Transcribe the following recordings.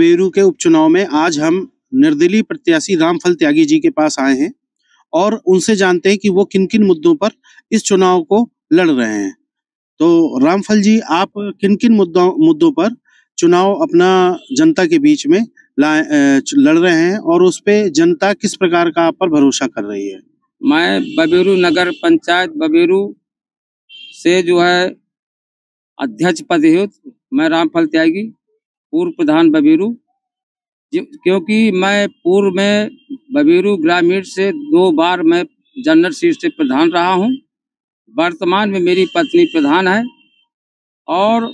बबेरू के उपचुनाव में आज हम निर्दलीय प्रत्याशी रामफल त्यागी जी के पास आए हैं और उनसे जानते हैं कि वो किन किन मुद्दों पर इस चुनाव को लड़ रहे हैं। तो रामफल जी, आप किन किन मुद्दों मुद्दों पर चुनाव अपना जनता के बीच में लड़ रहे हैं और उस पे जनता किस प्रकार का आप पर भरोसा कर रही है? मैं बबेरू नगर पंचायत बबेरू से जो है अध्यक्ष पद मैं रामफल त्यागी पूर्व प्रधान बबेरू क्योंकि मैं पूर्व में बबेरू ग्रामीण से दो बार मैं जनरल सीट से प्रधान रहा हूँ। वर्तमान में मेरी पत्नी प्रधान है और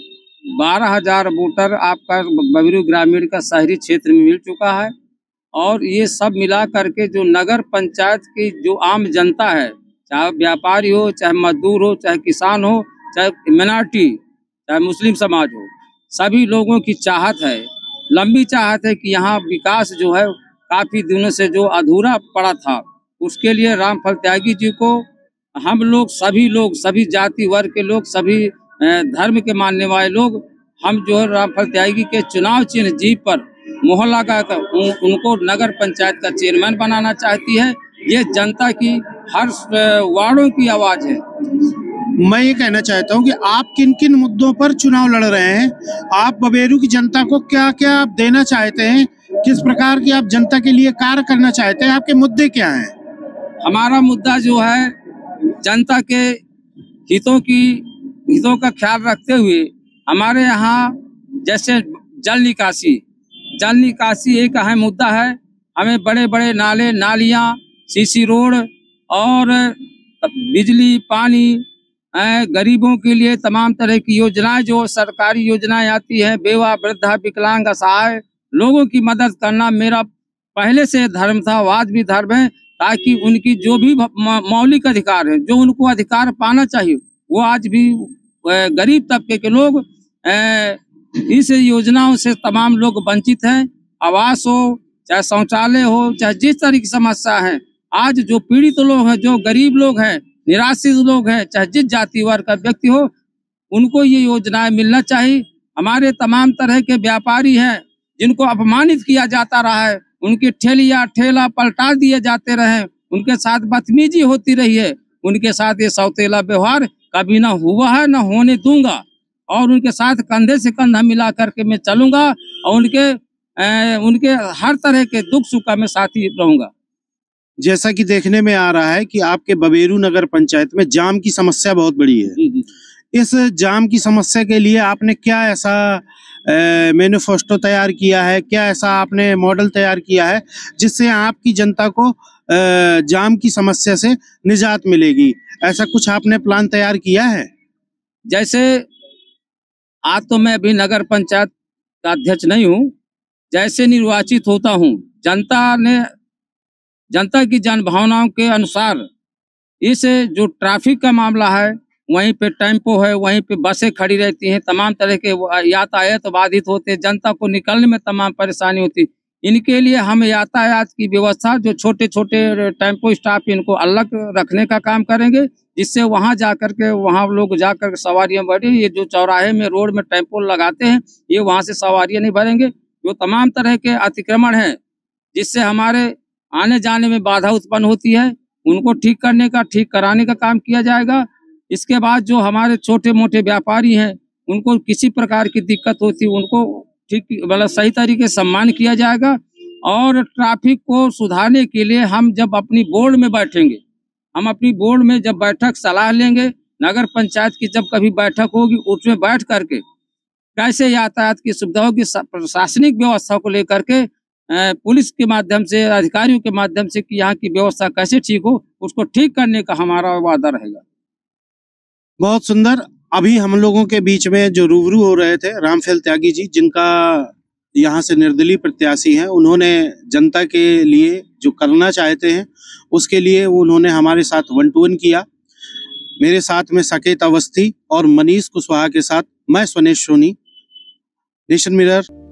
बारह हज़ार वोटर आपका बबेरू ग्रामीण का शहरी क्षेत्र में मिल चुका है और ये सब मिला करके जो नगर पंचायत की जो आम जनता है, चाहे व्यापारी हो, चाहे मजदूर हो, चाहे किसान हो, चाहे मिनार्टी चाहे मुस्लिम समाज हो सभी लोगों की चाहत है, लंबी चाहत है कि यहाँ विकास जो है काफ़ी दिनों से जो अधूरा पड़ा था। उसके लिए रामफल त्यागी जी को हम लोग, सभी लोग, सभी जाति वर्ग के लोग, सभी धर्म के मानने वाले लोग, हम जो है रामफल त्यागी के चुनाव चिन्ह जीत पर मोहर लगा कर उन- उनको नगर पंचायत का चेयरमैन बनाना चाहती है। ये जनता की हर वार्डों की आवाज़ है। मैं ये कहना चाहता हूँ कि आप किन किन मुद्दों पर चुनाव लड़ रहे हैं? आप बबेरू की जनता को क्या क्या आप देना चाहते हैं? किस प्रकार की आप जनता के लिए कार्य करना चाहते हैं? आपके मुद्दे क्या हैं? हमारा मुद्दा जो है, जनता के हितों की, हितों का ख्याल रखते हुए हमारे यहाँ जैसे जल निकासी जल निकासी एक अहम मुद्दा है। हमें बड़े बड़े नाले, नालियाँ, सीसी रोड और बिजली, पानी गरीबों के लिए तमाम तरह की योजनाएँ जो सरकारी योजनाएँ आती है, बेवा, वृद्धा, विकलांग, असहाय, लोगों की मदद करना मेरा पहले से धर्म था, वो आज भी धर्म है, ताकि उनकी जो भी मौलिक अधिकार है, जो उनको अधिकार पाना चाहिए, वो आज भी गरीब तबके के लोग इस योजनाओं से तमाम लोग वंचित हैं, आवास हो, चाहे शौचालय हो, चाहे जिस तरह की समस्या है, आज जो पीड़ित लोग हैं, जो गरीब लोग हैं निराश्रित लोग हैं चाहे जिस जाति वर्ग का व्यक्ति हो उनको ये योजनाएँ मिलना चाहिए। हमारे तमाम तरह के व्यापारी हैं जिनको अपमानित किया जाता रहा है उनकी ठेलिया ठेला पलटा दिए जाते रहे उनके साथ बदतमीजी होती रही है उनके साथ ये सौतेला व्यवहार कभी ना हुआ है ना होने दूँगा। और उनके साथ कंधे से कंधा मिला करके मैं चलूँगा और उनके अ, उनके हर तरह के दुख सुख का मैं साथी रहूँगा। जैसा कि देखने में आ रहा है कि आपके बबेरू नगर पंचायत में जाम की समस्या बहुत बड़ी है। इस जाम की समस्या के लिए आपने क्या ऐसा मैनिफेस्टो तैयार किया है? क्या ऐसा आपने मॉडल तैयार किया है जिससे आपकी जनता को अ, जाम की समस्या से निजात मिलेगी? ऐसा कुछ आपने प्लान तैयार किया है? जैसे आज तो मैं अभी नगर पंचायत का अध्यक्ष नहीं हूँ जैसे निर्वाचित होता हूँ जनता ने जनता की जन भावनाओं के अनुसार इस जो ट्रैफ़िक का मामला है, वहीं पे टेंपो है, वहीं पे बसें खड़ी रहती हैं, तमाम तरह के यातायात बाधित होते हैं, जनता को निकलने में तमाम परेशानी होती इनके लिए हम यातायात की व्यवस्था जो छोटे छोटे टेंपो स्टाफ इनको अलग रखने का काम करेंगे, जिससे वहाँ जाकर के, वहाँ लोग जाकर के सवारियाँ ये जो चौराहे में रोड में टेंपो लगाते हैं, ये वहाँ से सवारियाँ नहीं भरेंगे। जो तमाम तरह के अतिक्रमण है, जिससे हमारे आने जाने में बाधा उत्पन्न होती है, उनको ठीक करने का, ठीक कराने का काम किया जाएगा। इसके बाद जो हमारे छोटे मोटे व्यापारी हैं, उनको किसी प्रकार की दिक्कत होती, उनको ठीक मतलब सही तरीके सम्मान किया जाएगा और ट्रैफ़िक को सुधारने के लिए हम जब अपनी बोर्ड में बैठेंगे, हम अपनी बोर्ड में जब बैठक सलाह लेंगे, नगर पंचायत की जब कभी बैठक होगी, उसमें बैठ करके, कैसे यातायात की सुविधाओं की प्रशासनिक व्यवस्था को लेकर के पुलिस के माध्यम से, अधिकारियों के माध्यम से कि यहाँ की व्यवस्था कैसे ठीक हो, उसको ठीक करने का हमारा वादा रहेगा। बहुत सुंदर। अभी हम लोगों के बीच में जो रूबरू हो रहे थे, रामफेल त्यागी जी, जिनका यहाँ से निर्दलीय प्रत्याशी हैं, उन्होंने जनता के लिए जो करना चाहते हैं, उसके लिए उन्होंने हमारे साथ वन टू वन किया। मेरे साथ में सकेत अवस्थी और मनीष कुशवाहा के साथ मैं स्वनेश सोनी, नेशन मिरर।